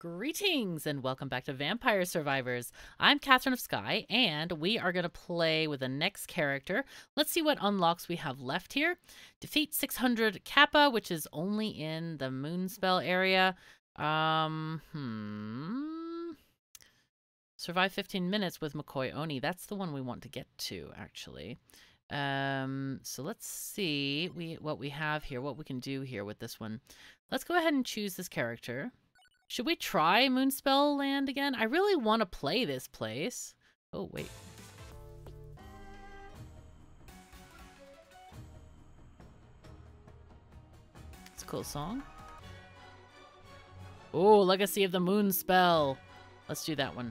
Greetings and welcome back to Vampire Survivors. I'm Katherine of Sky, and we are going to play with the next character. Let's see what unlocks we have left here. Defeat 600 Kappa, which is only in the Moonspell area. Um, hmm. Survive 15 minutes with McCoy Oni. That's the one we want to get to, actually. Um, so let's see we what we have here, what we can do here with this one. Let's go ahead and choose this character. Should we try Moonspell Land again? I really want to play this place. Oh, wait. It's a cool song. Oh, Legacy of the Moonspell. Let's do that one.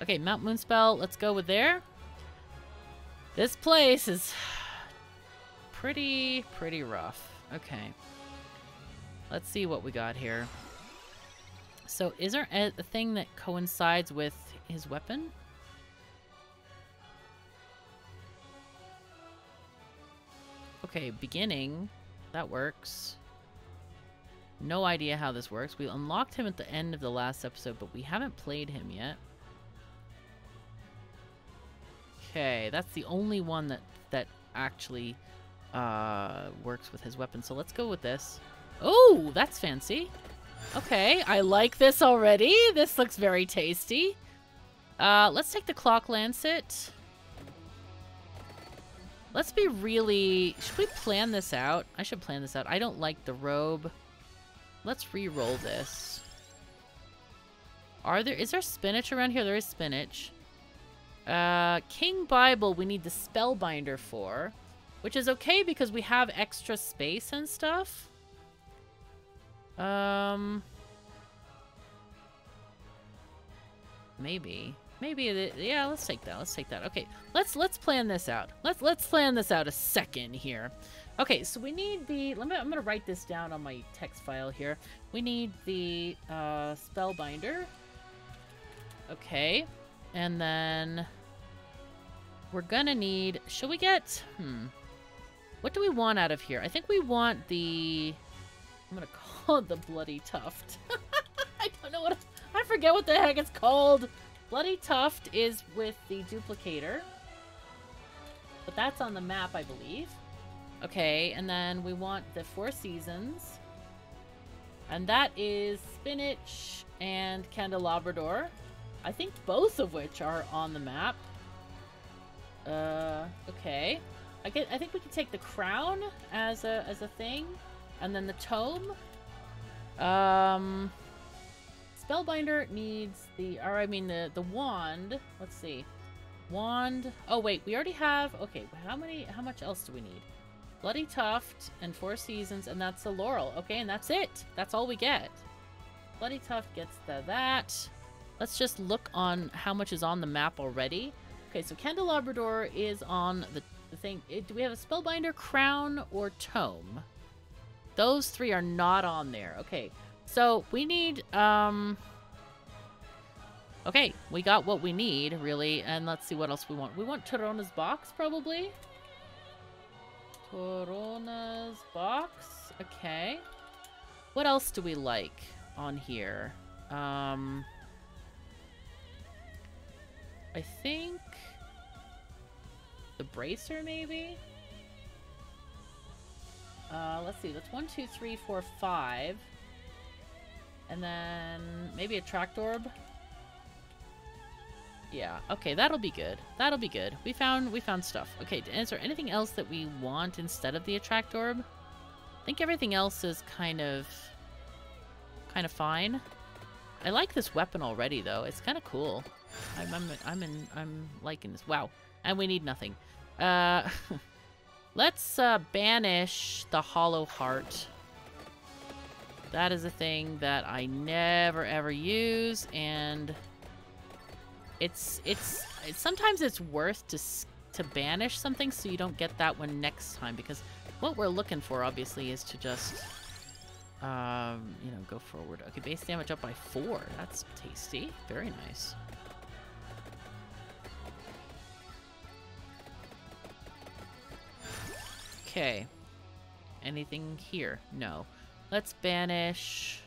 Okay, Mount Moonspell. Let's go with there. This place is pretty, pretty rough. Okay. Let's see what we got here. So is there a, thing that coincides with his weapon? Okay, beginning. That works. No idea how this works. We unlocked him at the end of the last episode, but we haven't played him yet. Okay, that's the only one that that actually uh, works with his weapon. So let's go with this. Oh, that's fancy. Okay, I like this already. This looks very tasty. Uh, let's take the Clock Lancet. Let's be really... Should we plan this out? I should plan this out. I don't like the robe. Let's re-roll this. Are there... Is there spinach around here? There is spinach. Uh, King Bible, we need the Spellbinder for. Which is okay because we have extra space and stuff. Um. Maybe. Maybe it, yeah, let's take that. Let's take that. Okay. Let's let's plan this out. Let's let's plan this out a second here. Okay, so we need the let me I'm to write this down on my text file here. We need the uh spellbinder. Okay. And then we're to need should we get hmm what do we want out of here? I think we want the I'm to called the Bloody Tuft. I don't know what I forget what the heck it's called. Bloody Tuft is with the duplicator. But that's on the map, I believe. Okay, and then we want the Four Seasons. And that is Spinach and Candelabrador. I think both of which are on the map. Uh, okay. I get. I think we can take the crown as a as a thing, and then the tome. Um, Spellbinder needs the, or I mean the, the wand. Let's see. Wand. Oh, wait, we already have, okay, how many, how much else do we need? Bloody Tuft and Four Seasons, and that's the Laurel. Okay, and that's it. That's all we get. Bloody Tuft gets the that. Let's just look on how much is on the map already. Okay, so Candelabrador is on the, the thing. Do we have a Spellbinder, Crown, or Tome? Those three are not on there. Okay, so we need, um... Okay, we got what we need, really, and let's see what else we want. We want Torrona's box, probably? Torrona's box? Okay. What else do we like on here? Um... I think... The bracer, maybe? Uh, let's see. That's one, two, three, four, five. And then maybe a tract orb. Yeah, okay, that'll be good. That'll be good. We found we found stuff. Okay, is there anything else that we want instead of the attract orb? I think everything else is kind of kind of fine. I like this weapon already though. It's kind of cool. I'm I'm I'm in I'm liking this. Wow. And we need nothing. Uh Let's uh, banish the Hollow Heart. That is a thing that I never ever use, and it's it's, sometimes it's worth to to banish something so you don't get that one next time because what we're looking for obviously is to just um, you know go forward. Okay, base damage up by four. That's tasty. Very nice. Okay. Anything here? No. Let's banish...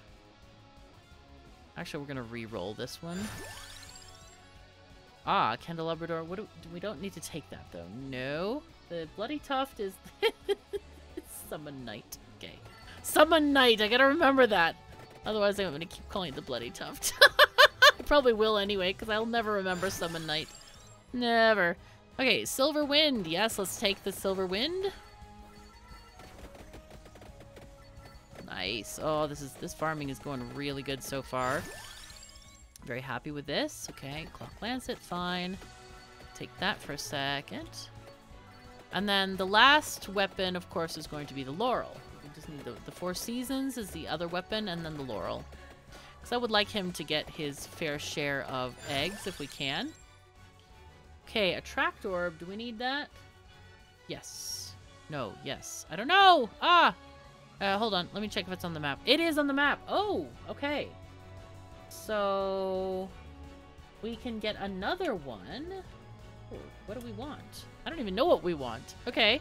Actually, we're gonna re-roll this one. Ah, Candelabrador. What do, we don't need to take that though. No, the bloody tuft is summon night. Okay, summon night. I gotta remember that. Otherwise, I'm gonna keep calling it the bloody tuft. I probably will anyway, because I'll never remember summon night. Never. Okay, silver wind. Yes, let's take the silver wind. Nice. Oh, this is this farming is going really good so far. Very happy with this. Okay, Clock Lancet, fine. Take that for a second. And then the last weapon, of course, is going to be the Laurel. We just need the, the Four Seasons is the other weapon, and then the Laurel. Because I would like him to get his fair share of eggs if we can. Okay, Attract Orb. Do we need that? Yes. No, yes. I don't know! Ah! Uh, hold on. Let me check if it's on the map. It is on the map! Oh, okay. So... We can get another one. Ooh, what do we want? I don't even know what we want. Okay.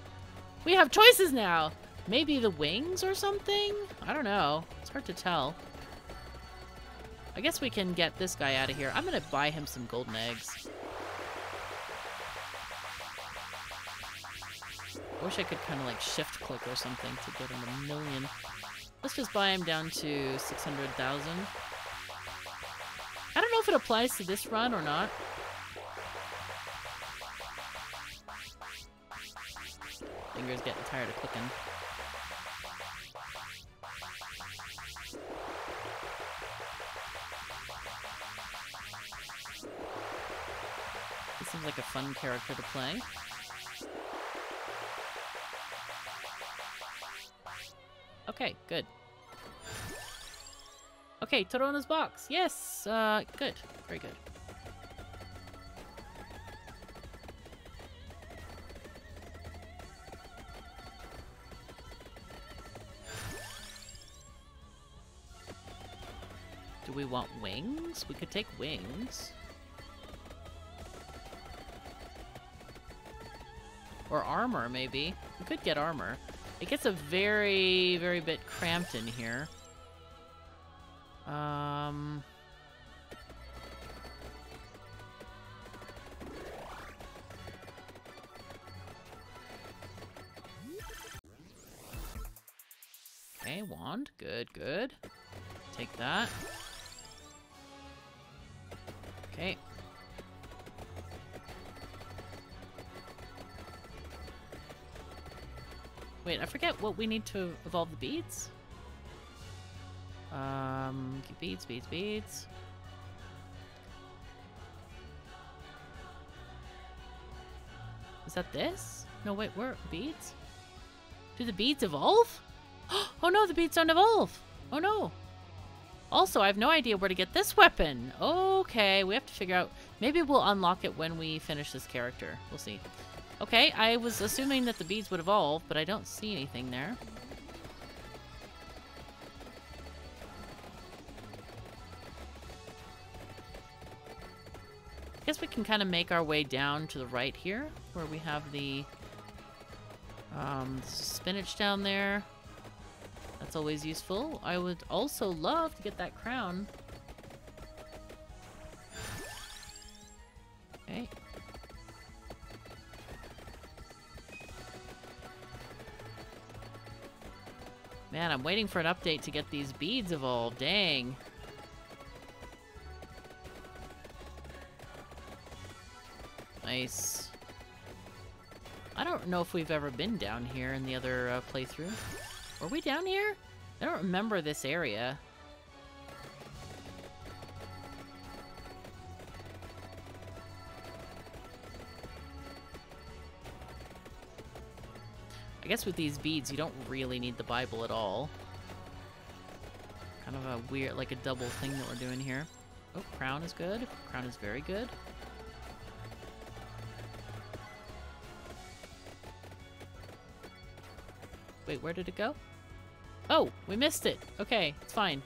We have choices now! Maybe the wings or something? I don't know. It's hard to tell. I guess we can get this guy out of here. I'm gonna buy him some golden eggs. I wish I could kind of like shift click or something to get him a million. Let's just buy him down to 600,000. I don't know if it applies to this run or not. Finger's getting tired of clicking. This seems like a fun character to play. Okay, good. Okay, Torrona's box. Yes, uh, good. Very good. Do we want wings? We could take wings. Or armor, maybe. We could get armor. It gets a very, very bit cramped in here. Um... Okay, wand. Good, good. Take that. Wait, I forget what we need to evolve the beads. Um, beads, beads, beads. Is that this? No, wait, where? Beads? Do the beads evolve? Oh no, the beads don't evolve! Oh no! Also, I have no idea where to get this weapon. Okay, we have to figure out... Maybe we'll unlock it when we finish this character. We'll see. Okay, I was assuming that the beads would evolve, but I don't see anything there. I guess we can kind of make our way down to the right here, where we have the um, spinach down there. That's always useful. I would also love to get that crown. Okay. Man, I'm waiting for an update to get these beads evolved. Dang. Nice. I don't know if we've ever been down here in the other uh, playthrough. Were we down here? I don't remember this area. Guess with these beads, you don't really need the Bible at all. Kind of a weird, like a double thing that we're doing here. Oh, crown is good. Crown is very good. Wait, where did it go? Oh, we missed it. Okay, it's fine.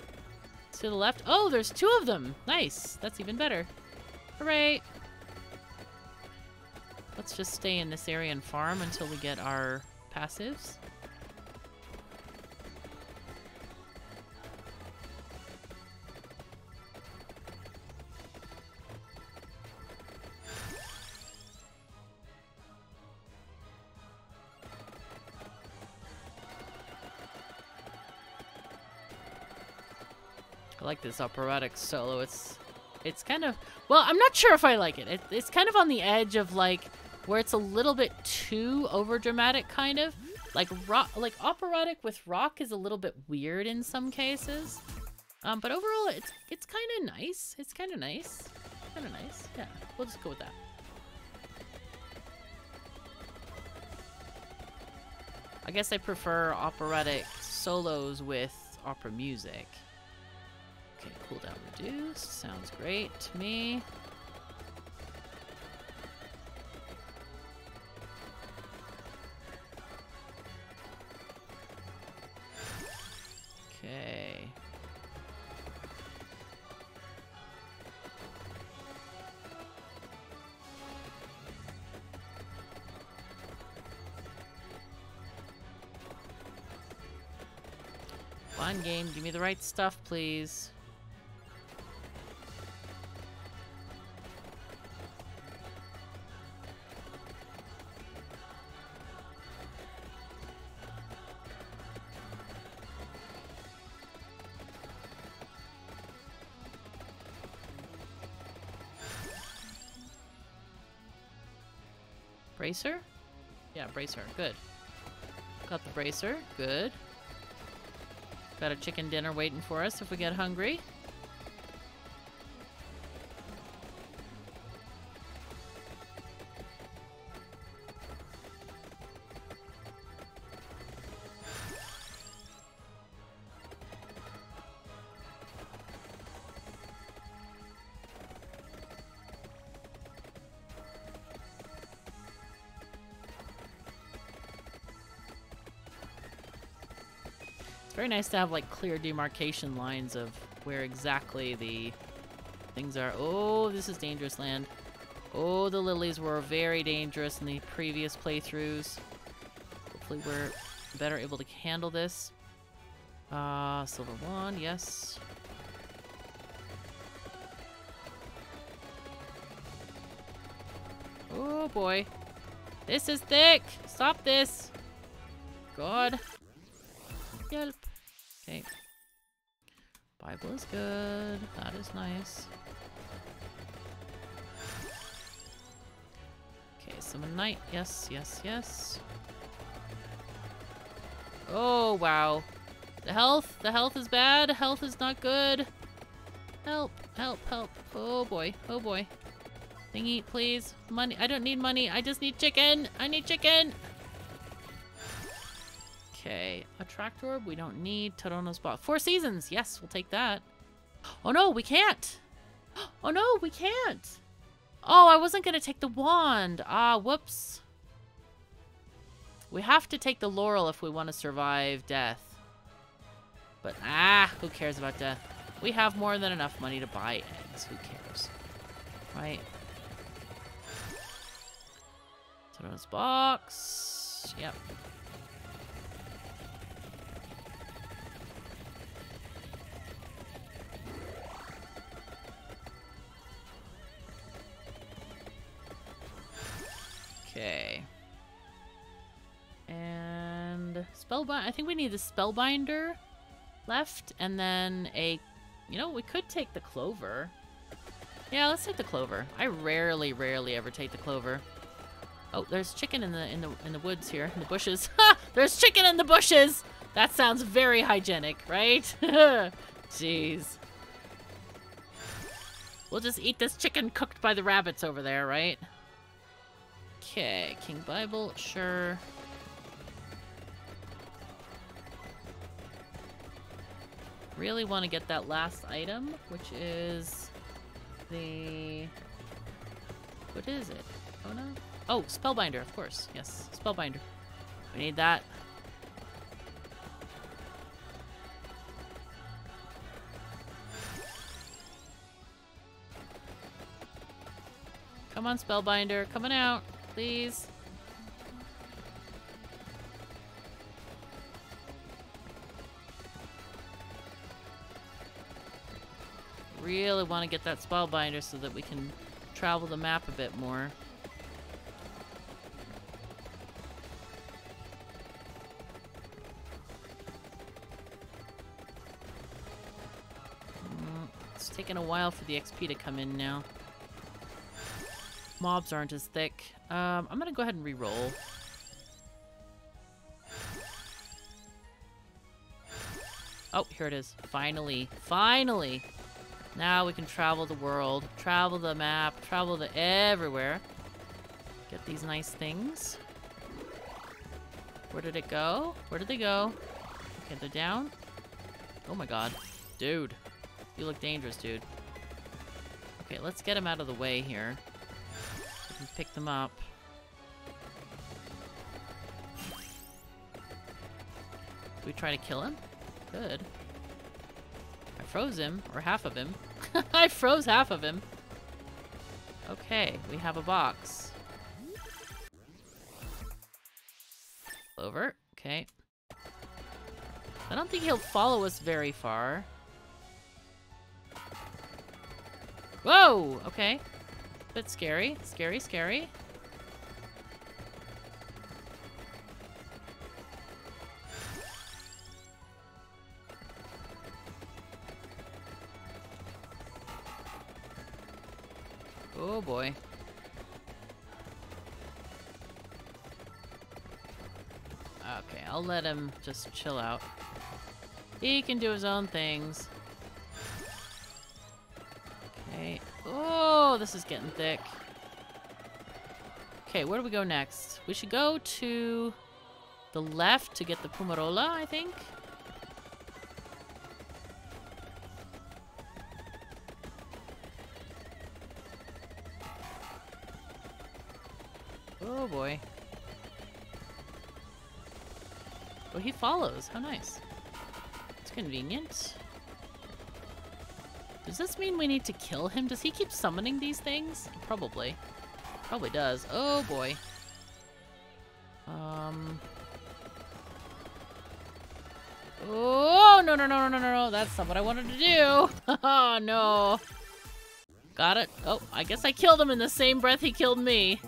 To the left. Oh, there's two of them. Nice. That's even better. Hooray. Let's just stay in this area and farm until we get our passives. I like this operatic solo. It's it's kind of well, I'm not sure if I like it. it it's kind of on the edge of like where it's a little bit too over dramatic kind of. Like rock like operatic with rock is a little bit weird in some cases. Um, but overall it's it's kind of nice. It's kind of nice. Kind of nice. Yeah, we'll just go with that. I guess I prefer operatic solos with opera music. Okay, cooldown reduced. Sounds great to me. The right stuff, please. Bracer? Yeah, bracer. Good. Got the bracer. Good. Got a chicken dinner waiting for us if we get hungry. Very nice to have like clear demarcation lines of where exactly the things are. Oh, this is dangerous land. Oh, the lilies were very dangerous in the previous playthroughs. Hopefully we're better able to handle this. Uh, silver wand, yes. Oh boy. This is thick! Stop this! God. Bible is good. That is nice. Okay, summon night. Yes, yes, yes. Oh, wow. The health. The health is bad. Health is not good. Help, help, help. Oh boy, oh boy. Thingy, please. Money. I don't need money. I just need chicken. I need chicken. Okay, attract orb we don't need. Torrona's box. Four seasons. Yes, we'll take that. Oh no, we can't. Oh no, we can't. Oh, I wasn't gonna take the wand. Ah, whoops. We have to take the laurel if we want to survive death. But ah, who cares about death? We have more than enough money to buy eggs. Who cares? Right? Torrona's box. Yep. Spellbind. I think we need the spellbinder left, and then a. You know, we could take the clover. Yeah, let's take the clover. I rarely, rarely ever take the clover. Oh, there's chicken in the in the in the woods here, in the bushes. Ha! There's chicken in the bushes. That sounds very hygienic, right? Jeez. We'll just eat this chicken cooked by the rabbits over there, right? Okay, King Bible, sure. Really want to get that last item, which is the... What is it? Oh no? Oh, Spellbinder, of course. Yes, Spellbinder. We need that. Come on, Spellbinder. Coming out, please. Really want to get that Spellbinder so that we can travel the map a bit more. It's taking a while for the XP to come in now. Mobs aren't as thick. Um, I'm gonna go ahead and re-roll. Oh, here it is. Finally. Finally! Now we can travel the world, travel the map, travel to everywhere. Get these nice things. Where did it go? Where did they go? Okay, they're down. Oh my god. Dude. You look dangerous, dude. Okay, let's get him out of the way here. We can pick them up. We try to kill him? Good. Froze him, or half of him. I froze half of him. Okay, we have a box. Over. Okay. I don't think he'll follow us very far. Whoa! Okay. Bit scary. Scary, scary. Oh boy. Okay, I'll let him just chill out. He can do his own things. Okay. Oh, this is getting thick. Okay, where do we go next? We should go to the left to get the Pummarola, I think. Follows. How nice. It's convenient. Does this mean we need to kill him? Does he keep summoning these things? Probably. Probably does. Oh boy. Um. Oh, no, no, no, no, no, no. That's not what I wanted to do. Oh, no. Got it. Oh, I guess I killed him in the same breath he killed me.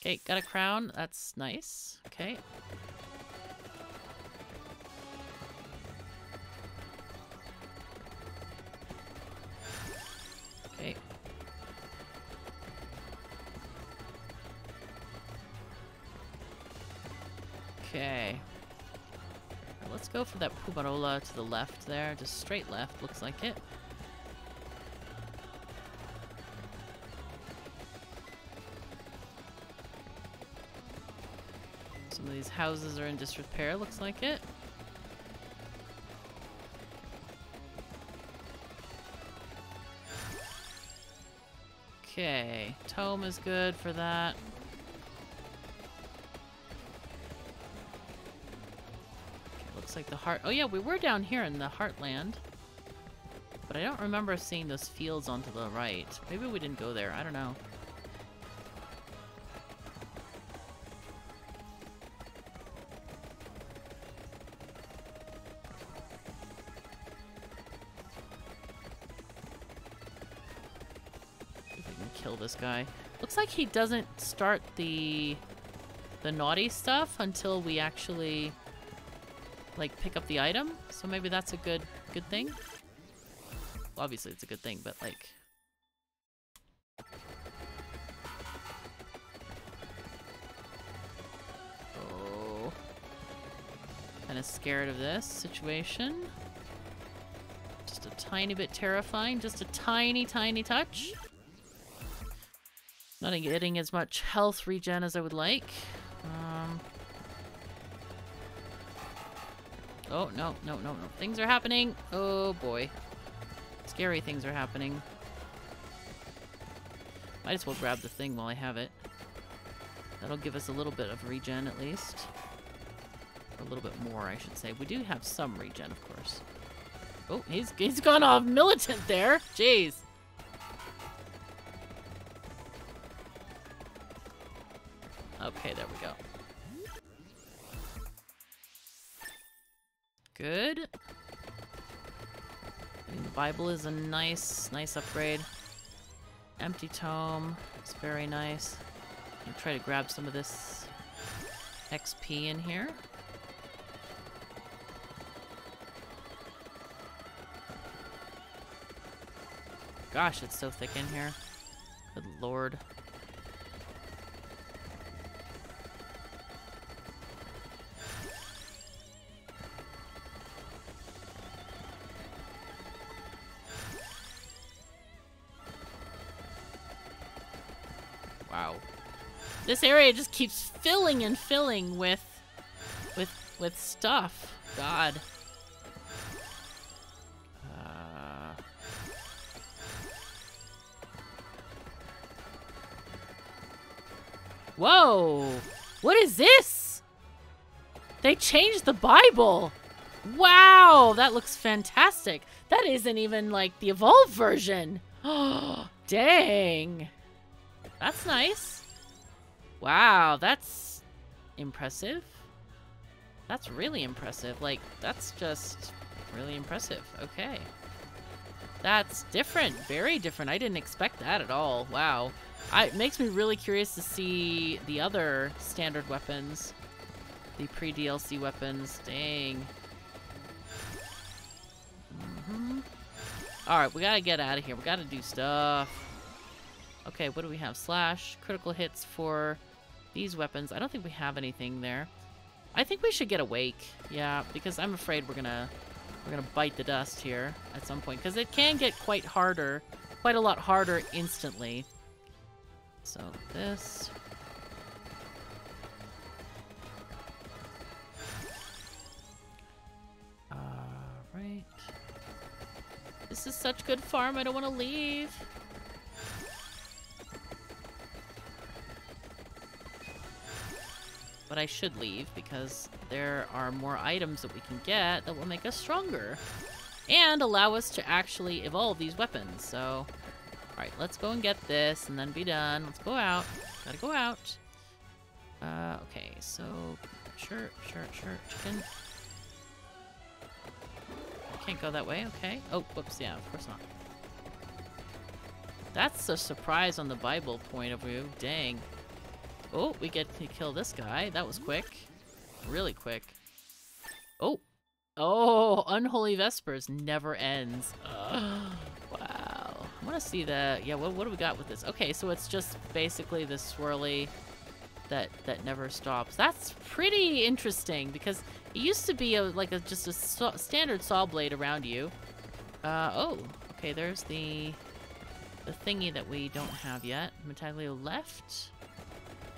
Okay, got a crown. That's nice. Okay. Okay. Okay. Let's go for that Pummarola to the left there. Just straight left, looks like it. Some of these houses are in disrepair, looks like it. Okay, tome is good for that. Like the heart. Oh yeah, we were down here in the heartland. But I don't remember seeing those fields onto the right. Maybe we didn't go there. I don't know. If we can kill this guy. Looks like he doesn't start the the naughty stuff until we actually like pick up the item. So maybe that's a good good thing. Well, obviously it's a good thing, but like Oh. Kind of scared of this situation. Just a tiny bit terrifying. Just a tiny, tiny touch. Not getting as much health regen as I would like. Oh, no, no, no, no. Things are happening. Oh, boy. Scary things are happening. Might as well grab the thing while I have it. That'll give us a little bit of regen at least. A little bit more, I should say. We do have some regen, of course. Oh, he's, he's gone off militant there. Jeez. Good. The Bible is a nice, nice upgrade. Empty tome. It's very nice. I'm try to grab some of this XP in here. Gosh, it's so thick in here. Good lord. This area just keeps filling and filling with with with stuff. God. Uh, Whoa! What is this? They changed the Bible! Wow, that looks fantastic. That isn't even like the evolved version. Oh, dang. That's nice. Wow, that's impressive. That's really impressive. Like, that's just really impressive. Okay. That's different. Very different. I didn't expect that at all. Wow. I, it makes me really curious to see the other standard weapons. The pre-DLC weapons. Dang. Mm -hmm. Alright, we gotta get out of here. We gotta do stuff. Okay, what do we have? Slash, critical hits for these weapons. I don't think we have anything there. I think we should get awake. Yeah, because I'm afraid we're gonna we're gonna bite the dust here at some point because it can get quite harder, quite a lot harder instantly. So this. Alright. This is such good farm, I don't want to leave. But I should leave because there are more items that we can get that will make us stronger. And allow us to actually evolve these weapons, so... Alright, let's go and get this and then be done. Let's go out. Gotta go out. Uh, okay, so... Sure, sure, sure. Chicken. Can't go that way, okay. Oh, whoops, yeah, of course not. That's a surprise on the Bible point of view. Dang. Oh, we get to kill this guy. That was quick. Really quick. Oh. Oh, Unholy Vespers never ends. Ugh. Wow. I want to see the... Yeah, what, what do we got with this? Okay, so it's just basically this swirly that that never stops. That's pretty interesting because it used to be a, like a, just a saw, standard saw blade around you. Uh, oh, okay, there's the the thingy that we don't have yet. Metaglio left.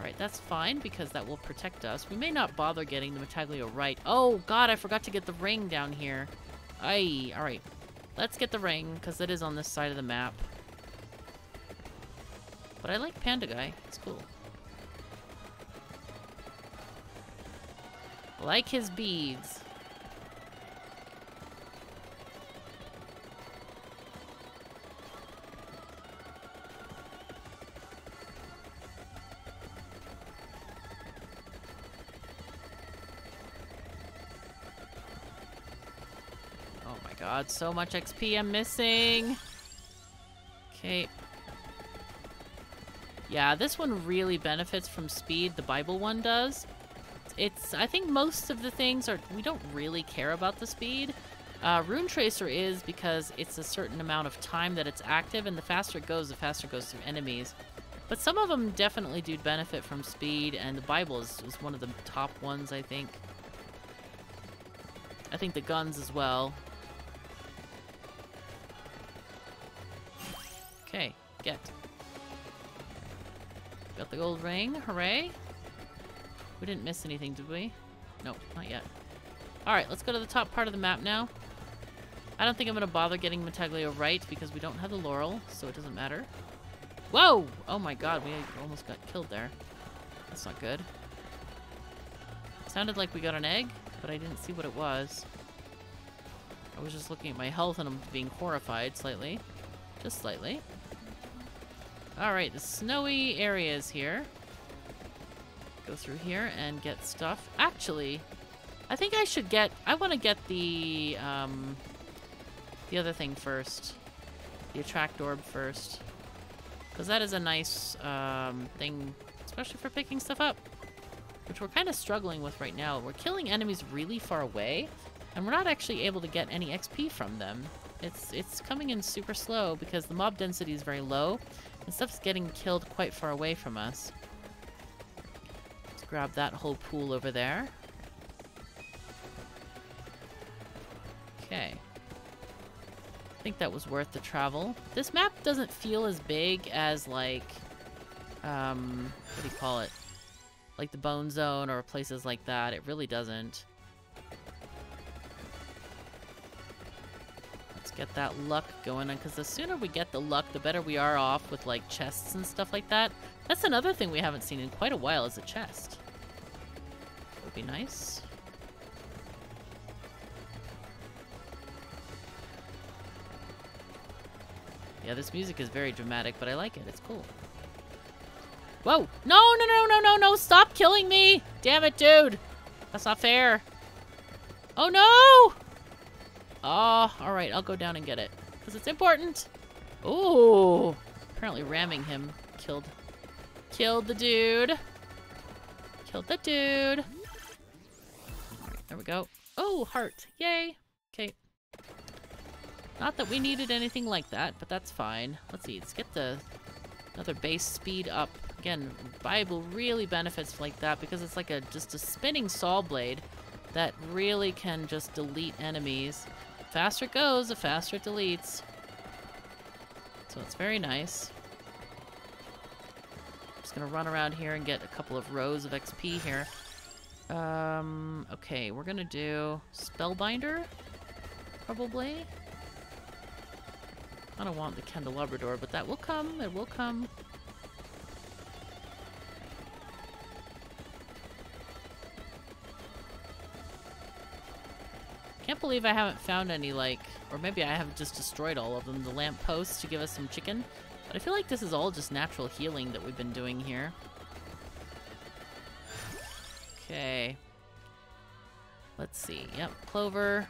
Alright, that's fine because that will protect us. We may not bother getting the Metaglio right. Oh god, I forgot to get the ring down here. Aye, alright. Let's get the ring because it is on this side of the map. But I like Panda Guy. It's cool. Like his beads. God, so much XP I'm missing. Okay. Yeah, this one really benefits from speed, the Bible one does it's I think most of the things are we don't really care about the speed. Uh, Rune Tracer is because it's a certain amount of time that it's active, and the faster it goes, the faster it goes through enemies. But some of them definitely do benefit from speed, and the Bible is, is one of the top ones, I think. I think the guns as well. Okay, get. Got the gold ring, hooray. We didn't miss anything, did we? Nope, not yet. Alright, let's go to the top part of the map now. I don't think I'm going to bother getting Metaglio right because we don't have the Laurel, so it doesn't matter. Whoa! Oh my god, we almost got killed there. That's not good. Sounded like we got an egg, but I didn't see what it was. I was just looking at my health and I'm being horrified slightly. Just slightly. Alright, the snowy areas here go through here and get stuff. Actually, I think I should get... I want to get the, um, the other thing first. The attract orb first. Because that is a nice um, thing, especially for picking stuff up. Which we're kind of struggling with right now. We're killing enemies really far away, and we're not actually able to get any XP from them. It's it's coming in super slow because the mob density is very low, and stuff's getting killed quite far away from us. Let's grab that whole pool over there. Okay. I think that was worth the travel. This map doesn't feel as big as like, um, what do you call it? Like the Bone Zone or places like that. It really doesn't. Get that luck going on, because the sooner we get the luck, the better we are off with like chests and stuff like that. That's another thing we haven't seen in quite a while is a chest. Would be nice. Yeah, this music is very dramatic, but I like it. It's cool. Whoa! No, no, no, no, no, no! Stop killing me! Damn it, dude! That's not fair. Oh, no! Ah, oh, alright, I'll go down and get it. Because it's important. Ooh! Apparently ramming him killed... Killed the dude. Killed the dude. There we go. Oh, heart. Yay! Okay. Not that we needed anything like that, but that's fine. Let's see, let's get the another base speed up. Again, Bible really benefits like that because it's like a just a spinning saw blade that really can just delete enemies. Faster it goes, the faster it deletes. So it's very nice. Just gonna run around here and get a couple of rows of XP here. Um, okay, we're gonna do Spellbinder, probably. I don't want the candelabra but that will come. It will come. Believe I haven't found any, like, or maybe I have just destroyed all of them. The lamp posts to give us some chicken. But I feel like this is all just natural healing that we've been doing here. Okay. Let's see. Yep, clover.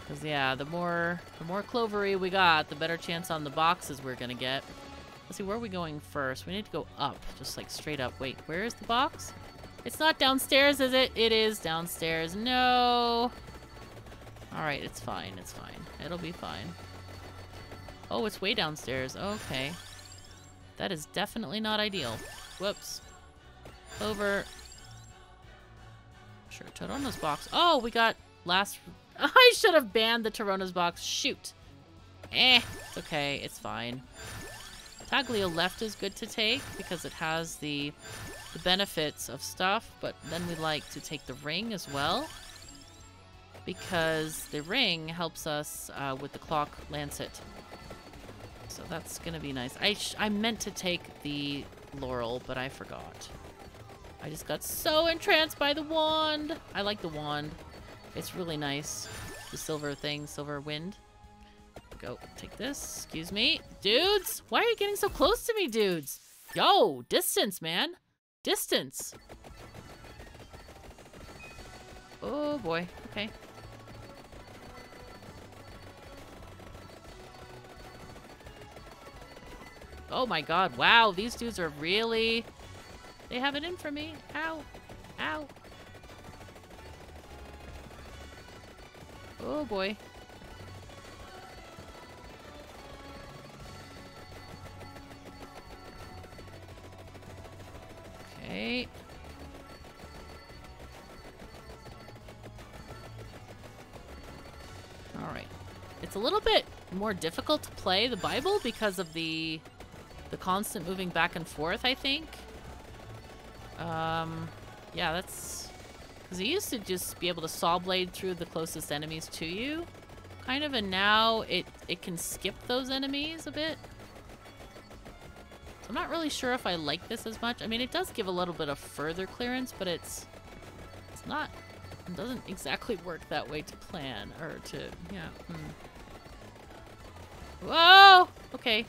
Because, yeah, the more, the more clovery we got, the better chance on the boxes we're going to get. Let's see, where are we going first? We need to go up, just like straight up. Wait, where is the box? It's not downstairs, is it? It is downstairs. No. Alright, it's fine. It's fine. It'll be fine. Oh, it's way downstairs. Okay. That is definitely not ideal. Whoops. Over. Sure, Torrona's box. Oh, we got last I should have banned the Torrona's box. Shoot. Eh, it's okay. It's fine. Taglio left is good to take because it has the, the benefits of stuff, but then we like to take the ring as well because the ring helps us uh, with the clock lancet. So that's gonna be nice. I, I meant to take the laurel, but I forgot. I just got so entranced by the wand. I like the wand. It's really nice. The silver thing, silver wind. Go, take this. Excuse me. Dudes, why are you getting so close to me, dudes? Yo, distance, man. Distance. Oh, boy. Okay. Oh my god, wow, these dudes are really... They have it in for me. Ow. Ow. Oh boy. Okay. Alright. It's a little bit more difficult to play the Bible because of the the constant moving back and forth, I think. Um, yeah, that's because you used to just be able to saw blade through the closest enemies to you, kind of, and now it, it can skip those enemies a bit. I'm not really sure if I like this as much. I mean, it does give a little bit of further clearance, but it's it's not, it doesn't exactly work that way to plan, or to, yeah. Hmm. Whoa! Okay.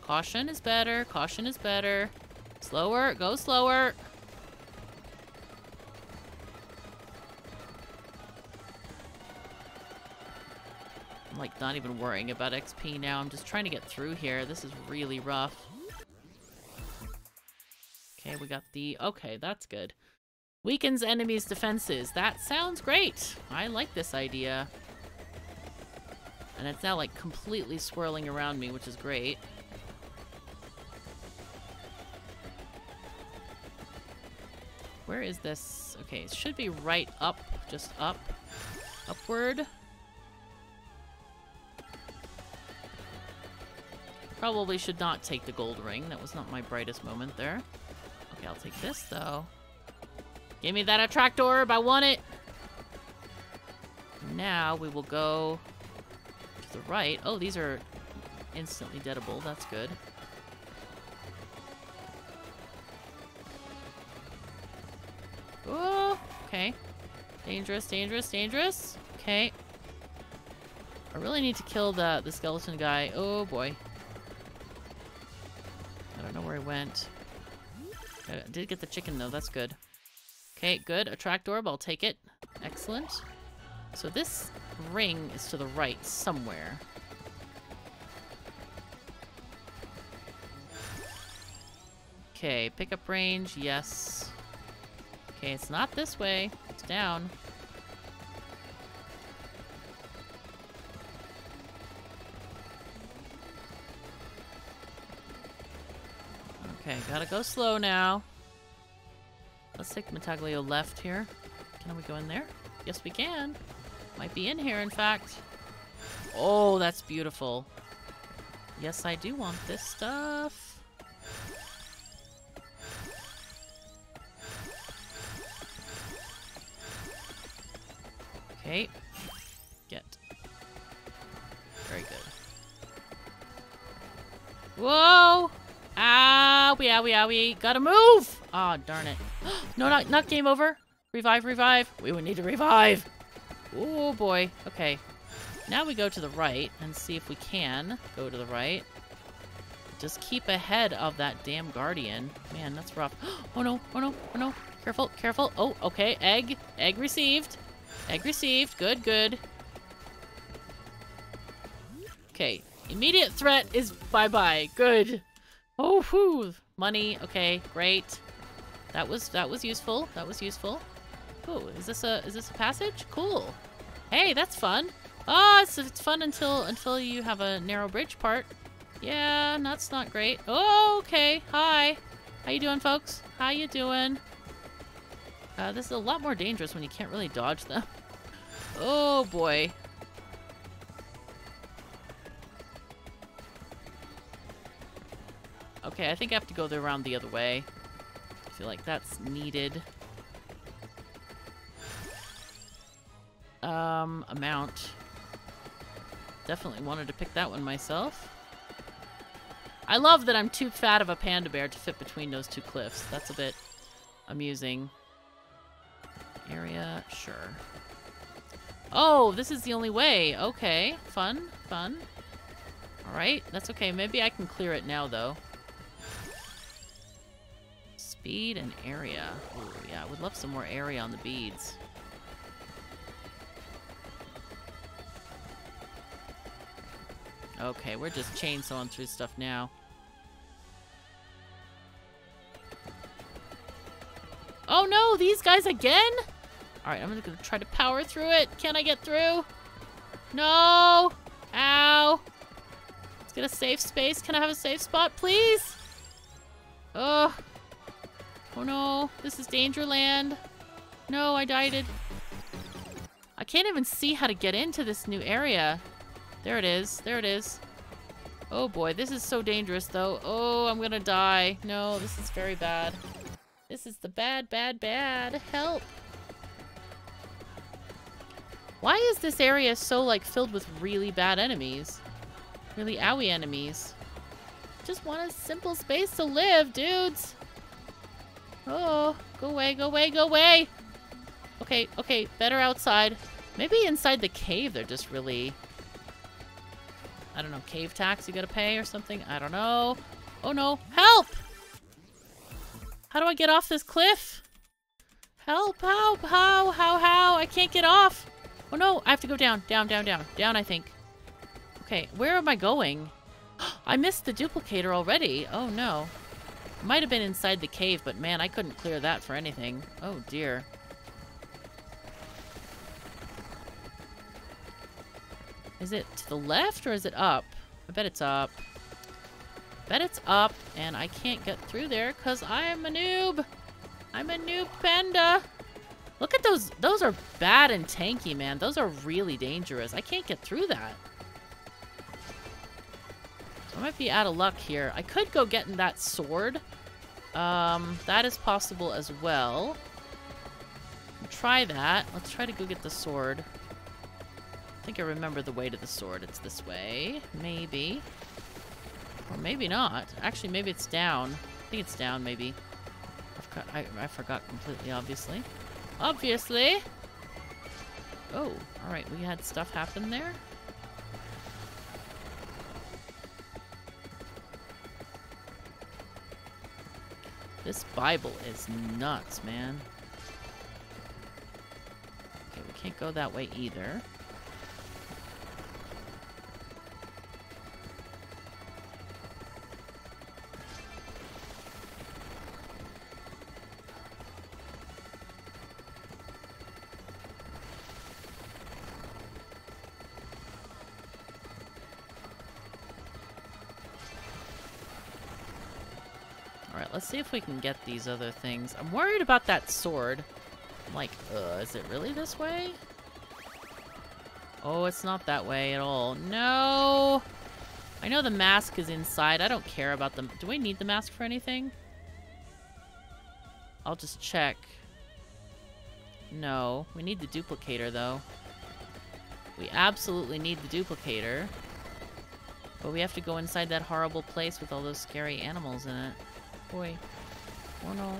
Caution is better. Caution is better. Slower. Go slower. I'm like not even worrying about XP now. I'm just trying to get through here. This is really rough. We got the... Okay, that's good. Weakens enemies' defenses. That sounds great. I like this idea. And it's now like completely swirling around me, which is great. Where is this? Okay, it should be right up. Just up. Upward. Probably should not take the gold ring. That was not my brightest moment there. Okay, I'll take this, though. Give me that attract orb. I want it. Now we will go to the right. Oh, these are instantly deadable. That's good. Oh, okay. Dangerous, dangerous, dangerous. Okay. I really need to kill the, the skeleton guy. Oh, boy. I don't know where he went. I did get the chicken, though. That's good. Okay, good. Attract orb. I'll take it. Excellent. So this ring is to the right somewhere. Okay, pickup range. Yes. Okay, it's not this way. It's down. Okay, gotta go slow now. Let's take Metaglio left here. Can we go in there? Yes, we can. Might be in here, in fact. Oh, that's beautiful. Yes, I do want this stuff. Okay. Get. Very good. Whoa! Owie, owie, owie. Gotta move! Ah, oh, darn it. no, not, not game over. Revive, revive. We would need to revive. Oh, boy. Okay. Now we go to the right and see if we can go to the right. Just keep ahead of that damn guardian. Man, that's rough. Oh, no. Oh, no. Oh, no. Careful, careful. Oh, okay. Egg. Egg received. Egg received. Good, good. Okay. Immediate threat is bye-bye. Good. Oh, whew. Money. Okay, great. That was that was useful. That was useful. Oh, is this a is this a passage? Cool. Hey, that's fun. Oh, it's, it's fun until until you have a narrow bridge part. Yeah, that's not great. Oh, okay. Hi. How you doing, folks? How you doing? Uh, this is a lot more dangerous when you can't really dodge them. Oh, boy. Okay, I think I have to go around the other way. I feel like that's needed. Um, amount. Definitely wanted to pick that one myself. I love that I'm too fat of a panda bear to fit between those two cliffs. That's a bit amusing. Area, sure. Oh, this is the only way. Okay, fun, fun. Alright, that's okay. Maybe I can clear it now, though. Speed and area. Ooh, yeah, I would love some more area on the beads. Okay, we're just chainsawing through stuff now. Oh no, these guys again? Alright, I'm gonna try to power through it. Can I get through? No! Ow! Let's get a safe space. Can I have a safe spot, please? Ugh. Oh no, this is Dangerland. No, I died. I can't even see how to get into this new area. There it is. There it is. Oh boy, this is so dangerous though. Oh, I'm gonna die. No, this is very bad. This is the bad, bad, bad. Help! Why is this area so, like, filled with really bad enemies? Really owie enemies. Just want a simple space to live, dudes! Oh, go away, go away, go away! Okay, okay, better outside. Maybe inside the cave they're just really... I don't know, cave tax you gotta pay or something? I don't know. Oh no, help! How do I get off this cliff? Help, help, how, how, how? I can't get off! Oh no, I have to go down, down, down, down. Down, I think. Okay, where am I going? I missed the duplicator already. Oh no. It might have been inside the cave, but man, I couldn't clear that for anything. Oh dear. Is it to the left or is it up? I bet it's up. I Bet it's up, and I can't get through there because I'm a noob. I'm a noob panda. Look at those. Those are bad and tanky, man. Those are really dangerous. I can't get through that. I might be out of luck here. I could go getting that sword. Um, that is possible as well. Try that. Let's try to go get the sword. I think I remember the way to the sword. It's this way. Maybe. Or maybe not. Actually, maybe it's down. I think it's down, maybe. I forgot, I, I forgot completely, obviously. Obviously! Oh, alright. We had stuff happen there. This Bible is nuts, man. Okay, we can't go that way either. Let's see if we can get these other things. I'm worried about that sword. I'm like, uh, is it really this way? Oh, it's not that way at all. No! I know the mask is inside. I don't care about them. Do we need the mask for anything? I'll just check. No. We need the duplicator, though. We absolutely need the duplicator. But we have to go inside that horrible place with all those scary animals in it boy. Oh no.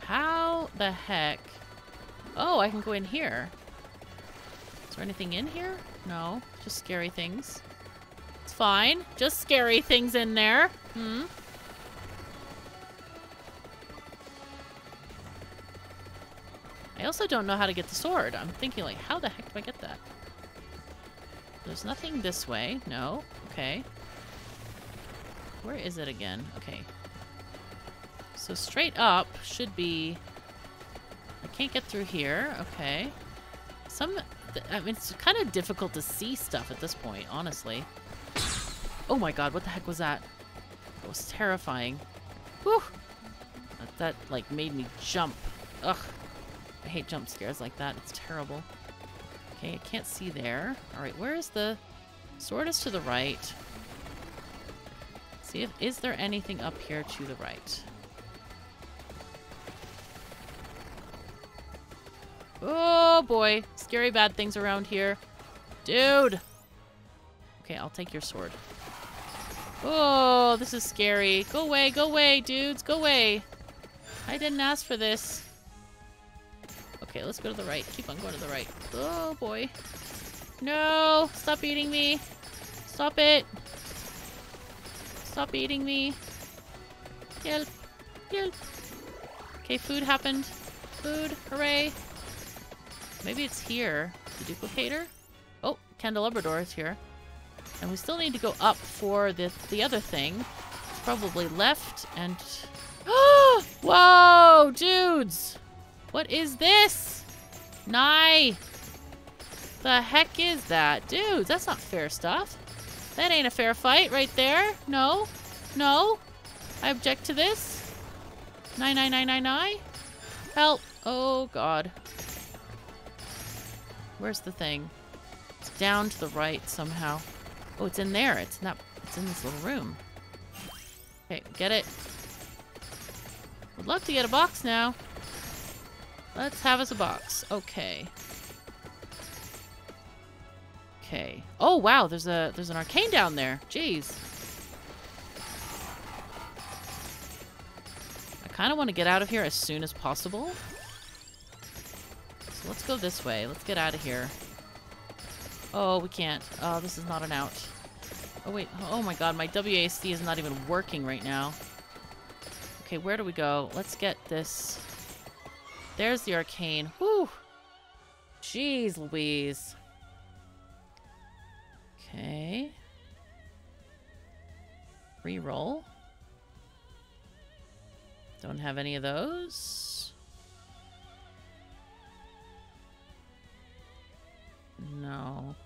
How the heck? Oh, I can go in here. Is there anything in here? No, just scary things. It's fine. Just scary things in there. Hmm. I also don't know how to get the sword. I'm thinking like, how the heck do I get that? There's nothing this way. No. Okay. Where is it again? Okay. So straight up should be... I can't get through here. Okay. Some... I mean, it's kind of difficult to see stuff at this point, honestly. Oh my god, what the heck was that? That was terrifying. Whew! That, that, like, made me jump. Ugh. I hate jump scares like that. It's terrible. Okay, I can't see there. Alright, where is the... Sword is to the right. See if... Is there anything up here to the right? Oh boy. Scary bad things around here. Dude! Okay, I'll take your sword. Oh, this is scary. Go away, go away, dudes. Go away. I didn't ask for this. Okay, let's go to the right. Keep on going to the right. Oh, boy. No! Stop eating me! Stop it! Stop eating me! Help! Help! Okay, food happened. Food! Hooray! Maybe it's here. The duplicator? Oh, candelabra is here. And we still need to go up for the, the other thing. Probably left and... Whoa! Dudes! What is this? Nye! The heck is that? Dude, that's not fair stuff. That ain't a fair fight right there. No. No. I object to this. Nine, nine, nine, nine, nine. Help. Oh, God. Where's the thing? It's down to the right somehow. Oh, it's in there. It's not... It's in this little room. Okay, get it. Would love to get a box now. Let's have us a box. Okay. Okay. Oh wow, there's a there's an arcane down there. Jeez. I kind of want to get out of here as soon as possible. So let's go this way. Let's get out of here. Oh, we can't. Oh, this is not an out. Oh wait. Oh my god, my WASD is not even working right now. Okay, where do we go? Let's get this there's the arcane. Whew. Jeez Louise. Okay. Reroll. Don't have any of those. No.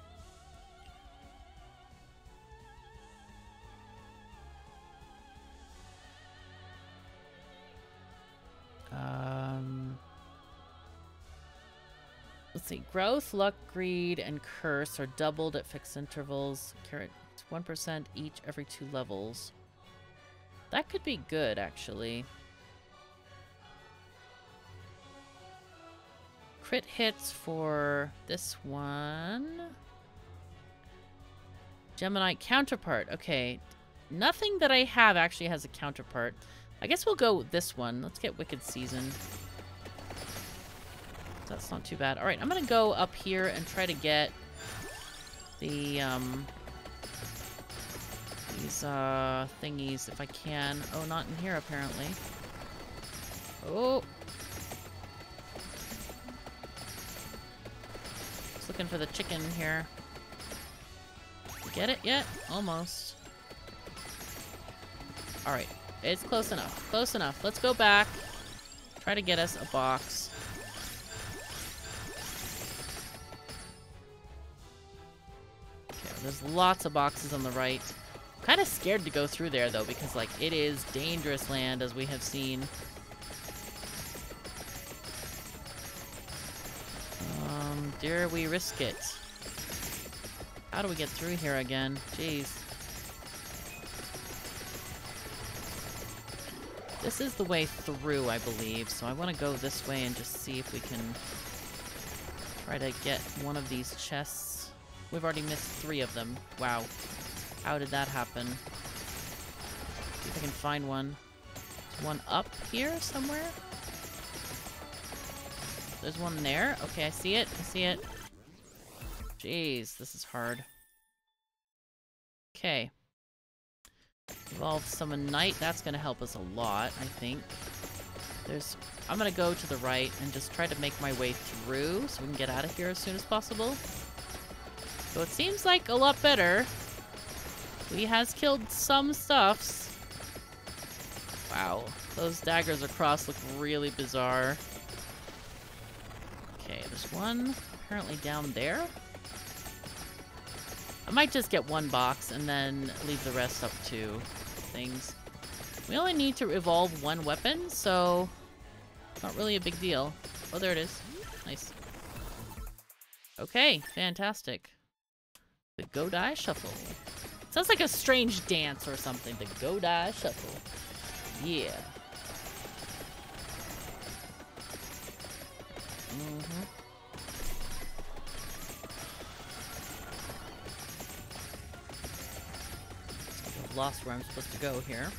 Let's see. Growth, luck, greed, and curse are doubled at fixed intervals. Carrot 1% each every two levels. That could be good, actually. Crit hits for this one. Gemini counterpart. Okay. Nothing that I have actually has a counterpart. I guess we'll go with this one. Let's get Wicked Season. That's not too bad. Alright, I'm gonna go up here and try to get the, um... These, uh, thingies if I can. Oh, not in here, apparently. Oh! Just looking for the chicken here. Get it yet? Almost. Alright. It's close enough. Close enough. Let's go back. Try to get us a box. There's lots of boxes on the right. Kind of scared to go through there, though, because, like, it is dangerous land, as we have seen. Um, dare we risk it? How do we get through here again? Jeez. This is the way through, I believe, so I want to go this way and just see if we can try to get one of these chests. We've already missed three of them. Wow. How did that happen? See if I can find one. One up here somewhere? There's one there. Okay, I see it. I see it. Jeez, this is hard. Okay. Evolve Summon Night. That's going to help us a lot, I think. There's... I'm going to go to the right and just try to make my way through so we can get out of here as soon as possible. So it seems like a lot better. We has killed some stuffs. Wow. Those daggers across look really bizarre. Okay, there's one apparently down there. I might just get one box and then leave the rest up to things. We only need to evolve one weapon, so not really a big deal. Oh, there it is. Nice. Okay, fantastic. The Godai Shuffle. Sounds like a strange dance or something. The Godai Shuffle. Yeah. Mm-hmm. I've lost where I'm supposed to go here.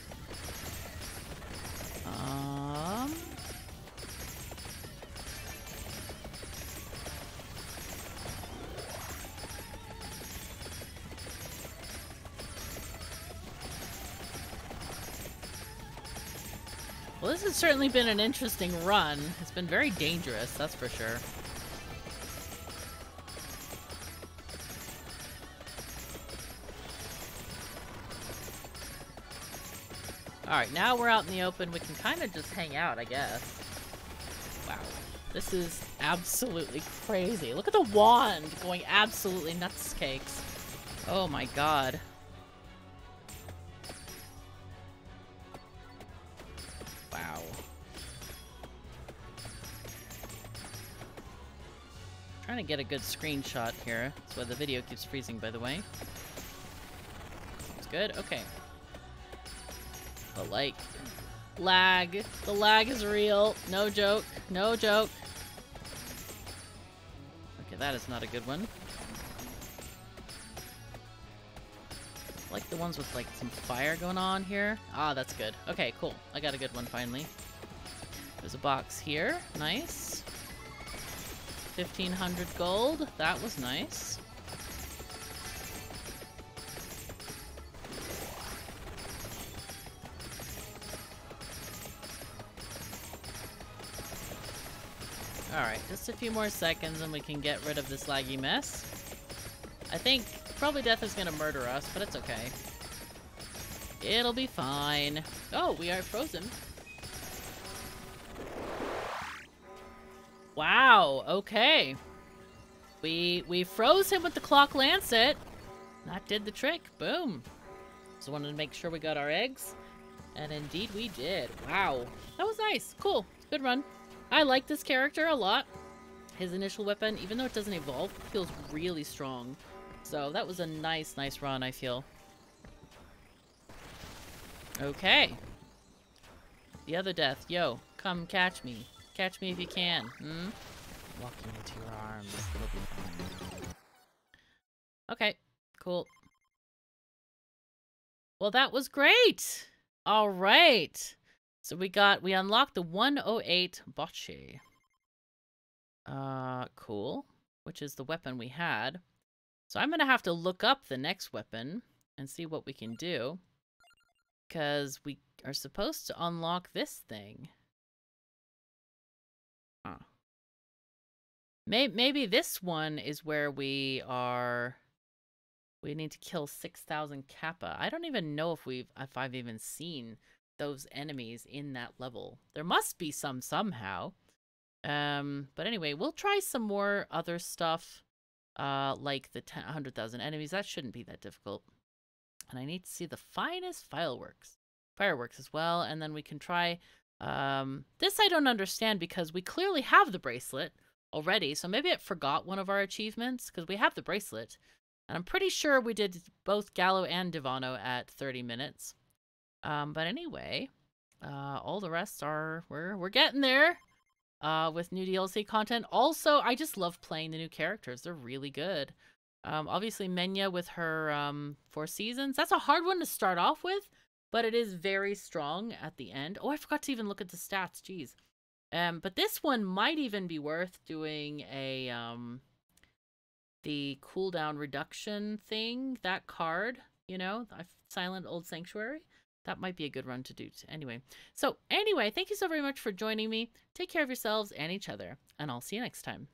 Um... this has certainly been an interesting run. It's been very dangerous, that's for sure. Alright, now we're out in the open. We can kind of just hang out, I guess. Wow. This is absolutely crazy. Look at the wand going absolutely nuts cakes. Oh my god. To get a good screenshot here. That's why the video keeps freezing, by the way. It's good? Okay. But like, lag. The lag is real. No joke. No joke. Okay, that is not a good one. Like the ones with like some fire going on here. Ah, that's good. Okay, cool. I got a good one finally. There's a box here. Nice. 1500 gold. That was nice. Alright, just a few more seconds and we can get rid of this laggy mess. I think probably Death is gonna murder us, but it's okay. It'll be fine. Oh, we are frozen. Okay. We we froze him with the clock lancet. That did the trick. Boom. Just wanted to make sure we got our eggs. And indeed we did. Wow. That was nice. Cool. Good run. I like this character a lot. His initial weapon, even though it doesn't evolve, feels really strong. So that was a nice, nice run, I feel. Okay. The other death. Yo, come catch me. Catch me if you can. Hmm? Walking into your arms. Okay, cool. Well, that was great. All right. So we got, we unlocked the 108 Bocce. Uh, cool. Which is the weapon we had. So I'm going to have to look up the next weapon and see what we can do. Because we are supposed to unlock this thing. Maybe, maybe this one is where we are... We need to kill 6,000 Kappa. I don't even know if we've if I've even seen those enemies in that level. There must be some somehow. Um, but anyway, we'll try some more other stuff, uh, like the 100,000 enemies. That shouldn't be that difficult. And I need to see the finest fireworks, fireworks as well. And then we can try, um, this I don't understand because we clearly have the bracelet already. So maybe it forgot one of our achievements because we have the bracelet. And I'm pretty sure we did both Gallo and Divano at 30 minutes. Um, but anyway, uh, all the rest are, we're, we're getting there uh, with new DLC content. Also, I just love playing the new characters. They're really good. Um, obviously, Menya with her um, Four Seasons. That's a hard one to start off with, but it is very strong at the end. Oh, I forgot to even look at the stats. Jeez. Um, but this one might even be worth doing a um, the cooldown reduction thing. That card, you know, Silent Old Sanctuary. That might be a good run to do. Anyway, so anyway, thank you so very much for joining me. Take care of yourselves and each other, and I'll see you next time.